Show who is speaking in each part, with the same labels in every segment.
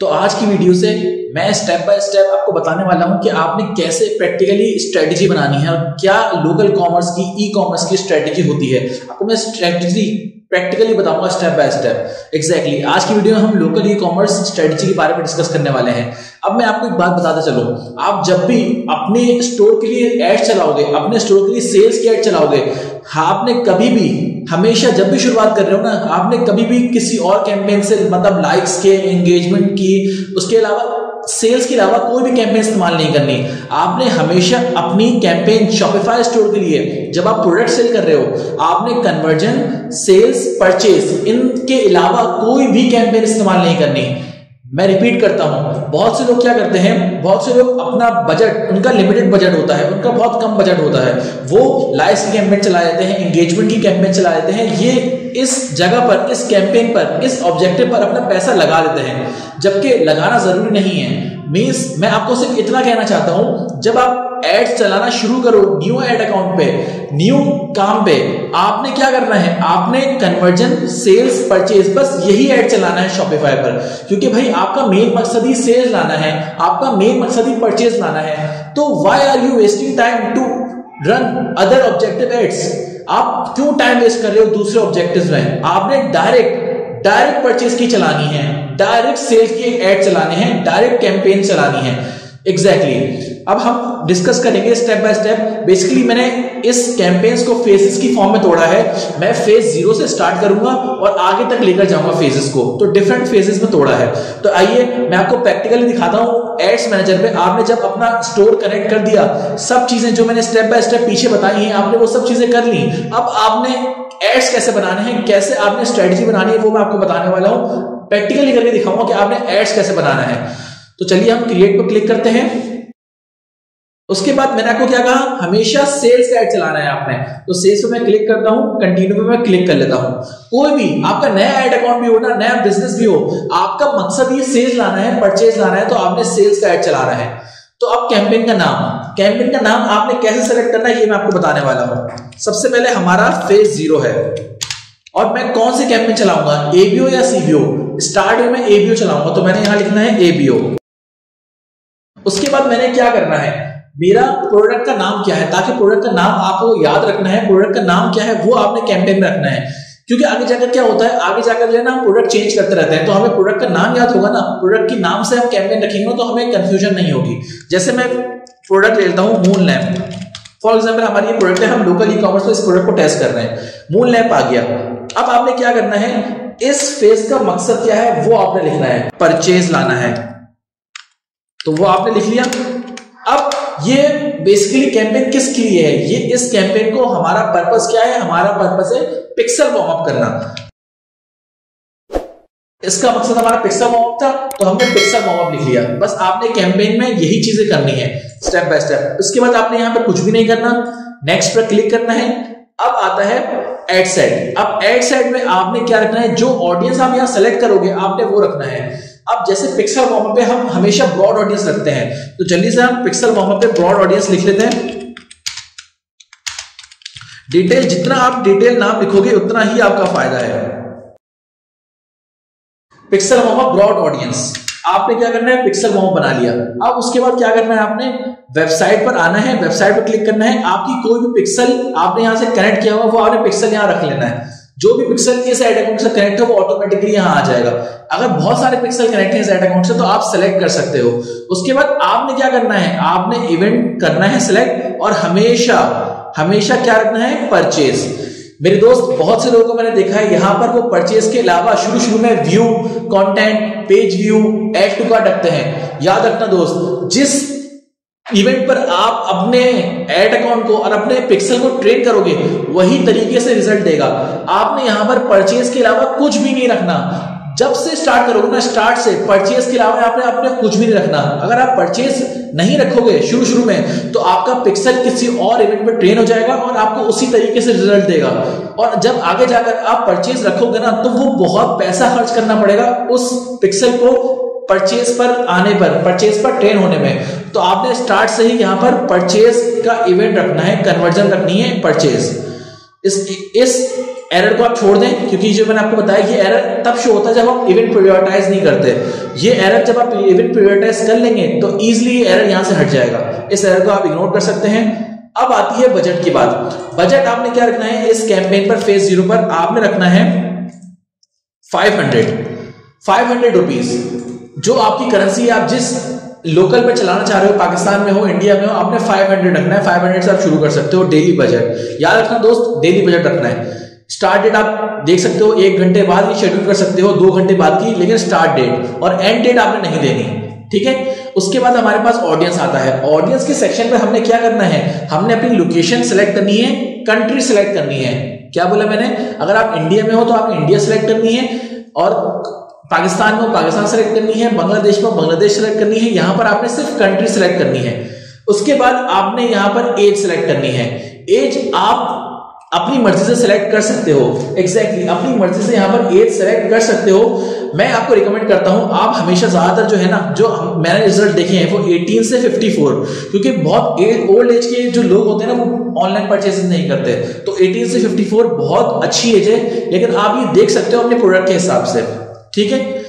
Speaker 1: तो आज की वीडियो से मैं स्टेप बाय स्टेप आपको बताने वाला हूँ कि आपने कैसे प्रैक्टिकली स्ट्रेटजी बनानी है और क्या लोकल कॉमर्स की ई कॉमर्स की स्ट्रेटजी होती है। आपको मैं स्ट्रेटजी प्रैक्टिकली बताऊँगा स्टेप बाय स्टेप एग्जैक्टली आज की वीडियो में हम लोकल ई कॉमर्स स्ट्रेटजी के बारे में डिस्कस करने वाले हैं. अब मैं आपको एक बात बताता चलूँ. आप जब भी अपने स्टोर के लिए एड चलाओगे, अपने स्टोर के लिए सेल्स की एड चलाओगे, आपने कभी भी, हमेशा जब भी शुरुआत कर रहे हो ना, आपने कभी भी किसी और कैंपेन से मतलब लाइक्स के एंगेजमेंट की, उसके अलावा सेल्स के अलावा कोई भी कैंपेन इस्तेमाल नहीं करनी। आपने हमेशा अपनी कैंपेन शॉपिफाई स्टोर के लिए, जब आप प्रोडक्ट सेल कर रहे हो, आपने कन्वर्जन सेल्स परचेस इनके अलावा कोई भी कैंपेन इस्तेमाल नहीं करनी। मैं रिपीट करता हूँ, बहुत से लोग क्या करते हैं, बहुत से लोग अपना बजट उनका लिमिटेड बजट होता है, उनका बहुत कम बजट होता है, वो लाइस की कैंपेन चला देते हैं एंगेजमेंट की कैंपेन चला देते हैं, ये इस जगह पर, इस कैंपेन पर, इस ऑब्जेक्टिव पर अपना पैसा लगा देते हैं, जबकि लगाना ज़रूरी नहीं है। मीन्स मैं आपको सिर्फ़ इतना कहना चाहता हूँ जब आप एड्स चलाना शुरू करो न्यू एड अकाउंट पे न्यू काम पे, आपने क्या करना है? आपने कन्वर्जन सेल्स परचेज बस यही एड चलाना है शॉपिफाई पर। क्योंकि भाई, आपका मेन मकसद ही सेल्स लाना है, आपका मेन मकसद ही परचेज लाना है। तो why are you wasting time to run other objective ads आप क्यों टाइम वेस्ट कर रहे हो दूसरे ऑब्जेक्टिव में? आपने डायरेक्ट डायरेक्ट परचेज की चलानी है डायरेक्ट सेल्स की एड चलानी है डायरेक्ट कैंपेन चलानी है। Exactly exactly. अब हम डिस्कस करेंगे स्टेप बाय स्टेप बेसिकली मैंने इस कैंपेन्स को फेजेस की फॉर्म में तोड़ा है. मैं फ़ेज़ ज़ीरो से स्टार्ट करूँगा और आगे तक लेकर जाऊँगा फेजेस को. तो डिफरेंट फेजेस में तोड़ा है. तो आइए, मैं आपको प्रैक्टिकली दिखाता हूँ एड्स मैनेजर में आपने जब अपना स्टोर कनेक्ट कर दिया, सब चीज़ें जो मैंने स्टेप बाय स्टेप पीछे बताई हैं, आपने वो सब चीज़ें कर ली. अब आपने एड्स कैसे बनाने हैं, कैसे आपने स्ट्रेटेजी बनानी है, वो मैं आपको बताने वाला हूँ. प्रैक्टिकली करके दिखाऊँगा कि आपने एड्स कैसे बनाना है. तो चलिए हम क्रिएट पर क्लिक करते हैं। उसके बाद मैंने आपको क्या कहा? हमेशा सेल्स का एड चलाना है आपने। तो सेल्स पे मैं क्लिक करता हूँ कंटिन्यू पे मैं क्लिक कर लेता हूँ। कोई भी, आपका नया एड अकाउंट भी हो ना, नया बिज़नेस भी हो, आपका मकसद ये सेल्स लाना है परचेज लाना है तो आपने सेल्स का एड चलाना है। तो अब कैंपेन का नाम। कैंपेन का नाम आपने कैसे सेलेक्ट करना है, ये मैं आपको बताने वाला हूँ। सबसे पहले हमारा फ़ेज़ ज़ीरो है। और मैं कौन से कैंपेन चलाऊँगा? एबीओ या सीबीओ स्टार्ट में एबीओ चलाऊँगा। तो मैंने यहाँ लिखना है एबीओ उसके बाद मैंने क्या करना है? मेरा प्रोडक्ट का नाम क्या है? ताकि प्रोडक्ट का नाम आपको याद रखना है प्रोडक्ट का नाम क्या है, वो आपने कैंपेन में रखना है। क्योंकि आगे जाकर क्या होता है? आगे जाकर जो है ना प्रोडक्ट चेंज करते रहते हैं। तो हमें प्रोडक्ट का नाम याद होगा ना? प्रोडक्ट के नाम से हम कैंपेन रखेंगे तो हमें कंफ्यूजन नहीं होगी। जैसे मैं प्रोडक्ट लेता हूँ मून लैम्प फॉर एग्ज़ाम्पल हमारी ये प्रोडक्ट है, हम लोकल ई कॉमर्स में इस प्रोडक्ट को टेस्ट कर रहे हैं। मून लैम्प आ गया। अब आपने क्या करना है? इस फ़ेज़ का मकसद क्या है? वो आपने लिखना है। परचेज लाना है। तो वो आपने लिख लिया। अब ये बेसिकली कैंपेन किसके लिए है? ये इस कैंपेन को हमारा पर्पस क्या है? हमारा पर्पस है पिक्सल वार्म अप करना। इसका मकसद हमारा पिक्सल वार्म अप था तो हमने पिक्सल वार्म अप लिख लिया। बस आपने कैंपेन में यही चीज़ें करनी है स्टेप बाय स्टेप उसके बाद आपने यहाँ पर कुछ भी नहीं करना। नेक्स्ट पर क्लिक करना है। अब आता है एड सेट अब एड सेट में आपने क्या रखना है? जो ऑडियंस आप यहाँ सेलेक्ट करोगे, आपने वो रखना है। अब जैसे पिक्सल वॉर्म पे हम हमेशा ब्रॉड ऑडियंस रखते हैं तो जल्दी से हम पिक्सल वॉर्म पे ब्रॉड ऑडियंस लिख लेते हैं। डिटेल जितना आप डिटेल नाम लिखोगे, उतना ही आपका फ़ायदा है। पिक्सल वॉर्म ब्रॉड ऑडियंस आपने क्या करना है? पिक्सल वॉर्म बना लिया। अब उसके बाद क्या करना है आपने? वेबसाइट पर आना है वेबसाइट पर क्लिक करना है। आपकी कोई भी पिक्सल आपने यहाँ से कनेक्ट किया हुआ, वो आपने पिक्सल यहाँ रख लेना है। जो भी पिक्सल इस एड अकाउंट से कनेक्ट है, वो ऑटोमेटिकली यहाँ आ जाएगा। अगर बहुत सारे पिक्सल कनेक्ट है इस एड अकाउंट से तो आप सेलेक्ट कर सकते हो। उसके बाद आपने क्या करना है? आपने इवेंट करना है सिलेक्ट और हमेशा हमेशा क्या रखना है? परचेज मेरे दोस्त, बहुत से लोगों को मैंने देखा है, यहाँ पर वो परचेज के अलावा शुरू शुरू में view content page view add to cart रखते हैं। याद रखना दोस्त, जिस इवेंट पर आप अपने एड अकाउंट को और अपने पिक्सल को ट्रेन करोगे, वही तरीके से रिज़ल्ट देगा। आपने यहाँ पर परचेज के अलावा कुछ भी नहीं रखना। जब से स्टार्ट करोगे ना स्टार्ट से परचेज के अलावा आपने अपने कुछ भी नहीं रखना। अगर आप परचेज नहीं रखोगे शुरू शुरू में तो आपका पिक्सल किसी और इवेंट में ट्रेन हो जाएगा और आपको उसी तरीके से रिज़ल्ट देगा। और जब आगे जाकर आप परचेज रखोगे ना तो वो बहुत पैसा खर्च करना पड़ेगा उस पिक्सल को परचेज पर आने पर परचेज पर ट्रेन होने में तो आपने स्टार्ट से ही यहाँ पर परचेज का इवेंट रखना है कन्वर्जन रखनी है परचेज इस इस एरर को आप छोड़ दें, क्योंकि जो मैंने आपको बताया ये एरर तब शो होता है जब हम इवेंट प्रायोरिटाइज नहीं करते. ये एरर जब आप इवेंट प्रायोरिटाइज कर लेंगे तो इजिली ये एरर यहाँ से हट जाएगा. इस एरर को आप इग्नोर कर सकते हैं. अब आती है बजट की बात. बजट आपने क्या रखना है? इस कैंपेन पर फ़ेज़ ज़ीरो पर आपने रखना है 500 500 रुपीज़ जो आपकी करेंसी है, आप जिस लोकल पे चलाना चाह रहे हो, पाकिस्तान में हो इंडिया में हो, आपने 500 रखना है। 500 से आप शुरू कर सकते हो डेली बजट याद रखना दोस्त डेली बजट रखना है। स्टार्ट डेट आप देख सकते हो, एक घंटे बाद ही शेड्यूल कर सकते हो, दो घंटे बाद की, लेकिन स्टार्ट डेट और एंड डेट आपने नहीं देनी ठीक है? उसके बाद हमारे पास ऑडियंस आता है। ऑडियंस के सेक्शन पर हमने क्या करना है? हमने अपनी लोकेशन सेलेक्ट करनी है कंट्री सेलेक्ट करनी है। क्या बोला मैंने? अगर आप इंडिया में हो तो आपने इंडिया सेलेक्ट करनी है और पाकिस्तान में पाकिस्तान सेलेक्ट करनी है बांग्लादेश में बांग्लादेश सेलेक्ट करनी है यहाँ पर आपने सिर्फ़ कंट्री सेलेक्ट करनी है। उसके बाद आपने यहाँ पर एज सेलेक्ट करनी है। एज आप अपनी मर्ज़ी से सिलेक्ट कर सकते हो। एग्जैक्टली exactly, अपनी मर्ज़ी से यहाँ पर एज सेलेक्ट कर सकते हो। मैं आपको रिकमेंड करता हूँ आप हमेशा ज़्यादातर जो है ना जो मैंने रिज़ल्ट देखे हैं वो 18 से 54 क्योंकि बहुत ओल्ड एज के जो लोग होते हैं ना वो ऑनलाइन परचेज नहीं करते। तो 18 से 54 बहुत अच्छी एज है लेकिन आप ये देख सकते हो अपने प्रोडक्ट के हिसाब से। ठीक है?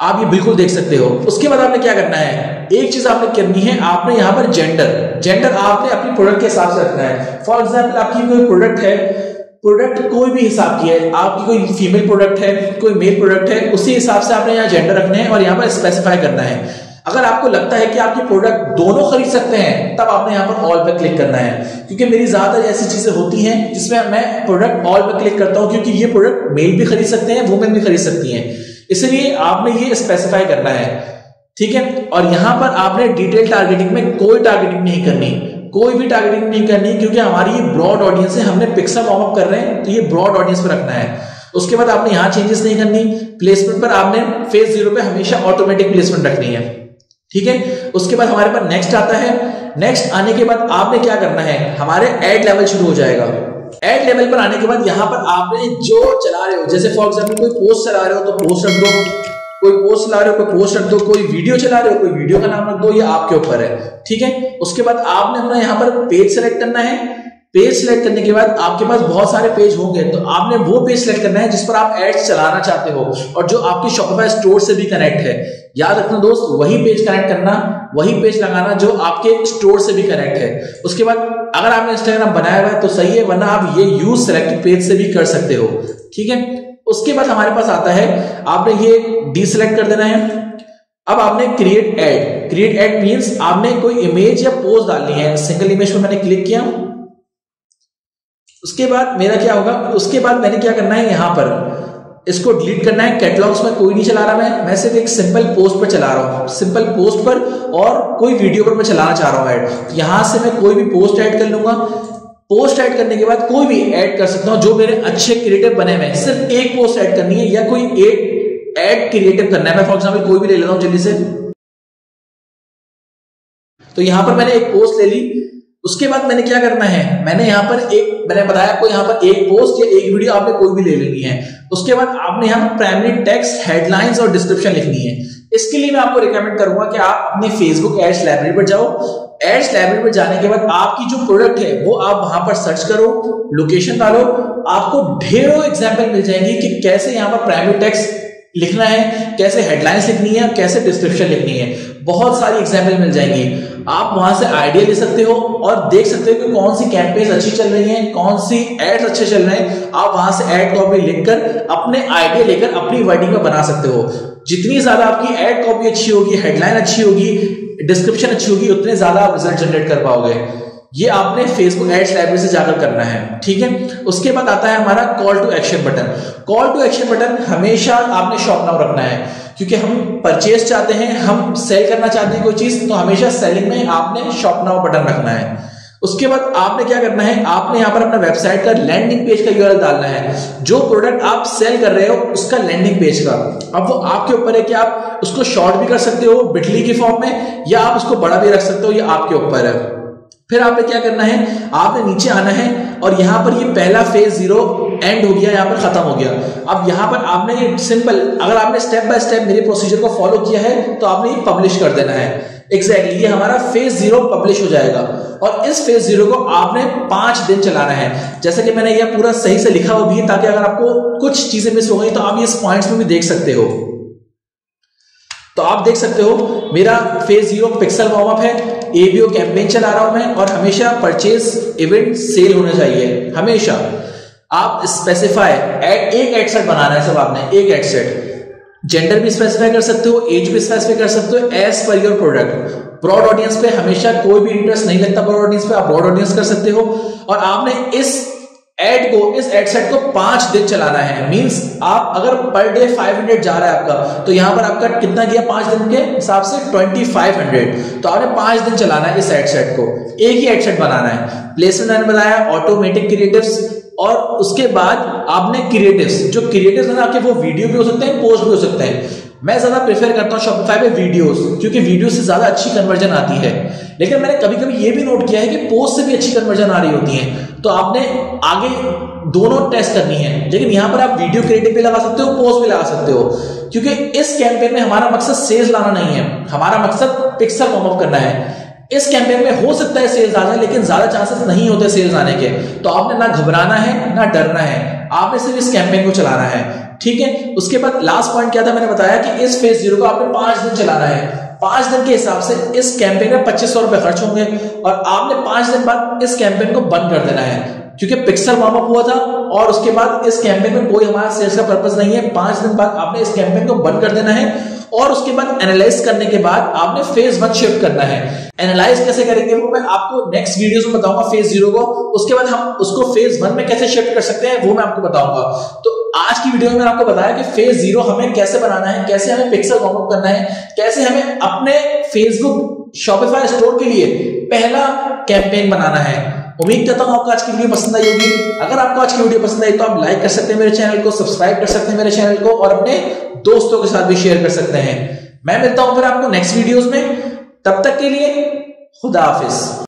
Speaker 1: आप ये बिल्कुल देख सकते हो। उसके बाद आपने क्या करना है? एक चीज़ आपने करनी है, आपने यहाँ पर जेंडर जेंडर आपने अपने प्रोडक्ट के हिसाब से रखना है। फॉर एग्ज़ाम्पल आपकी कोई प्रोडक्ट है प्रोडक्ट कोई भी हिसाब की है, आपकी कोई फीमेल प्रोडक्ट है, कोई मेल प्रोडक्ट है, उसी हिसाब से आपने यहाँ जेंडर रखना है और यहाँ पर स्पेसिफाई करना है। अगर आपको लगता है कि आपकी प्रोडक्ट दोनों खरीद सकते हैं, तब आपने यहाँ पर ऑल पे क्लिक करना है। क्योंकि मेरी ज़्यादातर ऐसी चीज़ें होती हैं जिसमें मैं प्रोडक्ट ऑल पे क्लिक करता हूँ, क्योंकि ये प्रोडक्ट मेल भी खरीद सकते हैं वुमेन भी खरीद सकती हैं। इसलिए आपने ये स्पेसिफाई करना है, ठीक है? और यहाँ पर आपने डिटेल टारगेटिंग में कोई टारगेटिंग नहीं करनी, कोई भी टारगेटिंग नहीं करनी, क्योंकि हमारी ये ब्रॉड ऑडियंस है, हमने पिक्सल वार्म अप कर रहे हैं तो ये ब्रॉड ऑडियंस पर रखना है। उसके बाद आपने यहाँ चेंजेस नहीं करनी प्लेसमेंट पर आपने फ़ेज़ ज़ीरो पे हमेशा ऑटोमेटिक प्लेसमेंट रखनी है, ठीक है? उसके बाद हमारे पास नेक्स्ट आता है। नेक्स्ट आने के बाद आपने क्या करना है, हमारे एड लेवल शुरू हो जाएगा। एड लेवल पर आने के बाद यहाँ पर आपने जो चला रहे हो, जैसे फॉर एग्ज़ाम्पल कोई पोस्ट चला रहे हो तो पोस्ट रख दो। कोई पोस्ट चला रहे हो, कोई पोस्ट रख दो। कोई वीडियो चला रहे हो, कोई वीडियो का नाम रख दो, ये आपके ऊपर है। ठीक है? उसके बाद आपने अपना यहाँ पर पेज सेलेक्ट करना है। पेज सेलेक्ट करने के बाद आपके पास बहुत सारे पेज होंगे तो आपने वो पेज सेलेक्ट करना है जिस पर आप एड्स चलाना चाहते हो और जो आपके शॉपिफाई स्टोर से भी कनेक्ट है। याद रखना दोस्त, वही पेज कनेक्ट करना, वही पेज लगाना जो आपके स्टोर से भी कनेक्ट है। उसके बाद अगर आपने इंस्टाग्राम बनाया हुआ है तो सही है, वरना आप ये यूज़ सेलेक्ट पेज से भी कर सकते हो। ठीक है? उसके बाद हमारे पास आता है, आपने ये डी सेलेक्ट कर देना है। अब आपने create ad create ad means आपने कोई इमेज या पोस्ट डालनी है। सिंगल इमेज पर मैंने क्लिक किया उसके बाद मेरा क्या होगा? उसके बाद मैंने क्या करना है यहाँ पर? इसको डिलीट करना है। कैटलॉग्स में कोई नहीं चला रहा मैं। मैं सिर्फ़ एक सिंपल पोस्ट पर चला रहा हूँ। सिंपल पोस्ट पर और कोई वीडियो पर मैं चलाना चाह रहा हूँ ऐड तो यहाँ से मैं कोई भी पोस्ट ऐड कर लूँगा। पोस्ट ऐड करने के बाद कोई भी ऐड कर सकता हूँ जो मेरे अच्छे क्रिएटिव बने हुए सिर्फ़ एक पोस्ट ऐड करनी है या कोई एक ऐड क्रिएटिव करना है। मैं फॉर एग्ज़ाम्पल कोई भी ले लेता हूँ जल्दी से। तो यहाँ पर मैंने एक पोस्ट ले ली। उसके बाद मैंने क्या करना है? मैंने यहाँ पर एक, मैंने बताया आपको यहाँ पर एक पोस्ट या एक वीडियो आपने कोई भी ले लेनी है। उसके बाद आपने यहाँ पर प्राइमरी टेक्स्ट हेडलाइंस और डिस्क्रिप्शन लिखनी है। इसके लिए मैं आपको रिकमेंड करूँगा कि आप अपने फेसबुक एड्स लाइब्रेरी पर जाओ। एड्स लाइब्रेरी पर जाने के बाद आपकी जो प्रोडक्ट है, वो आप वहाँ पर सर्च करो लोकेशन डालो। आपको ढेरों एग्ज़ाम्पल मिल जाएँगे कि कैसे यहाँ पर प्राइमरी टेक्स्ट लिखना है, कैसे हेडलाइंस लिखनी है, कैसे डिस्क्रिप्शन लिखनी है। बहुत सारी एग्ज़ाम्पल मिल जाएँगी। आप वहाँ से आइडिया ले सकते हो और देख सकते हो कि कौन सी कैंपेन अच्छी चल रही है कौन सी एड्स अच्छे चल रहे हैं। आप वहाँ से एड कॉपी लिखकर अपने आइडिया लेकर अपनी वर्डिंग में बना सकते हो। जितनी ज़्यादा आपकी एड कॉपी अच्छी होगी हेडलाइन अच्छी होगी डिस्क्रिप्शन अच्छी होगी, उतने ज़्यादा आप रिज़ल्ट जनरेट कर पाओगे। ये आपने फेसबुक एड्स लाइब्रेरी से जाकर करना है, ठीक है? उसके बाद आता है हमारा call to action button call to action button हमेशा आपने शॉप नाउ रखना है, क्योंकि हम परचेज चाहते हैं, हम सेल करना चाहते हैं कोई चीज़ तो हमेशा सेलिंग में आपने शॉप नाउ बटन रखना है। उसके बाद आपने क्या करना है, आपने यहाँ पर अपना वेबसाइट का लैंडिंग पेज का यूआरएल डालना है। जो प्रोडक्ट आप सेल कर रहे हो, उसका लैंडिंग पेज का। अब वो आपके ऊपर है कि आप उसको शॉर्ट भी कर सकते हो, बिटली की फॉर्म में, या आप उसको बड़ा भी रख सकते हो, ये आपके ऊपर है। फिर आपने क्या करना है? आपने नीचे आना है और यहाँ पर ये पहला फ़ेज़ ज़ीरो एंड हो गया यहाँ पर खत्म हो गया। अब यहाँ पर आपने ये सिंपल अगर आपने स्टेप बाय स्टेप मेरे प्रोसीजर को फॉलो किया है तो आपने ये पब्लिश कर देना है। एग्जैक्टली exactly, ये हमारा फ़ेज़ ज़ीरो पब्लिश हो जाएगा। और इस फ़ेज़ ज़ीरो को आपने पाँच दिन चलाना है। जैसे कि मैंने यह पूरा सही से लिखा हुआ भी ताकि अगर आपको कुछ चीज़ें मिस हो गई तो आप इस पॉइंट्स में भी देख सकते हो। तो आप देख सकते हो, मेरा फ़ेज़ ज़ीरो पिक्सल वार्म है एबीओ कैंपेन चला रहा हूँ मैं, और हमेशा परचेज इवेंट सेल होना चाहिए, हमेशा। आप स्पेसिफाई एक एडसेट बनाना है सब आपने, एक एडसेट जेंडर भी स्पेसिफाई कर सकते हो एज भी स्पेसिफाई कर सकते हो as per your product broad audience पे हमेशा कोई भी इंटरेस्ट नहीं लगता ब्रॉड ऑडियंस पे, आप ब्रॉड ऑडियंस कर सकते हो। और आपने इस एड को, इस एड सेट को पाँच दिन चलाना है। मींस आप अगर पर डे 500 जा रहा है आपका तो यहाँ पर आपका कितना गया पाँच दिन के हिसाब से? 2500 तो आपने पाँच दिन चलाना है इस एड सेट को। एक ही एड सेट बनाना है। प्लेसमेंट मैंने बताया ऑटोमेटिक क्रिएटिव्स और उसके बाद आपने क्रिएटिव्स जो क्रिएटिव्स है ना आपके, वो वीडियो भी हो सकते हैं पोस्ट भी हो सकते हैं। मैं ज़्यादा प्रेफर करता हूँ शॉपिफाई पे वीडियोस क्योंकि वीडियो से ज़्यादा अच्छी कन्वर्जन आती है। लेकिन मैंने कभी कभी ये भी नोट किया है कि पोस्ट से भी अच्छी कन्वर्जन आ रही होती है। तो आपने आगे दोनों टेस्ट करनी है। लेकिन यहाँ पर आप वीडियो क्रिएटिव भी लगा सकते हो पोस्ट भी लगा सकते हो। क्योंकि इस कैंपेन में हमारा मकसद सेल्स लाना नहीं है। हमारा मकसद पिक्सल वार्म करना है। इस कैंपेन में हो सकता है सेल्स आ जाए, लेकिन ज़्यादा चांसेस नहीं होते सेल्स आने के। तो आपने ना घबराना है, ना डरना है। आपने सिर्फ़ इस कैंपेन को चलाना है। ठीक है? उसके बाद लास्ट पॉइंट क्या था? मैंने बताया कि इस फ़ेज़ ज़ीरो को आपने पाँच दिन चलाना है। पाँच दिन के हिसाब से इस कैंपेन में पच्चीस सौ रुपए खर्च होंगे और आपने पाँच दिन बाद इस कैंपेन को बंद कर देना है। क्योंकि पिक्सल वार्म अप हुआ था और उसके बाद इस कैंपेन में कोई हमारा सेल्स का पर्पज नहीं है। पाँच दिन बाद आपने इस कैंपेन को बंद कर देना है। और उसके बाद एनालाइज करने के बाद आपने फ़ेज़ वन शिफ्ट करना है। एनालाइज कैसे करेंगे वो? मैं आपको नेक्स्ट वीडियो में बताऊँगा फ़ेज़ ज़ीरो को। उसके बाद हम उसको फ़ेज़ वन में कैसे शिफ्ट कर सकते हैं वो मैं आपको बताऊँगा। तो आज की वीडियो में मैंने आपको बताया कि फ़ेज़ ज़ीरो हमें कैसे बनाना है, कैसे हमें पिक्सल वार्म अप करना है, कैसे हमें अपने फेसबुक शॉपिफाई स्टोर के लिए पहला कैंपेन बनाना है। उम्मीद करता हूँ आपको आज की वीडियो पसंद आई होगी। अगर आपको आज की वीडियो पसंद आई तो आप लाइक कर सकते हैं मेरे चैनल को सब्सक्राइब कर सकते हैं मेरे चैनल को और अपने दोस्तों के साथ भी शेयर कर सकते हैं। मैं मिलता हूँ फिर आपको नेक्स्ट वीडियोज़ में। तब तक के लिए खुदा हाफिज।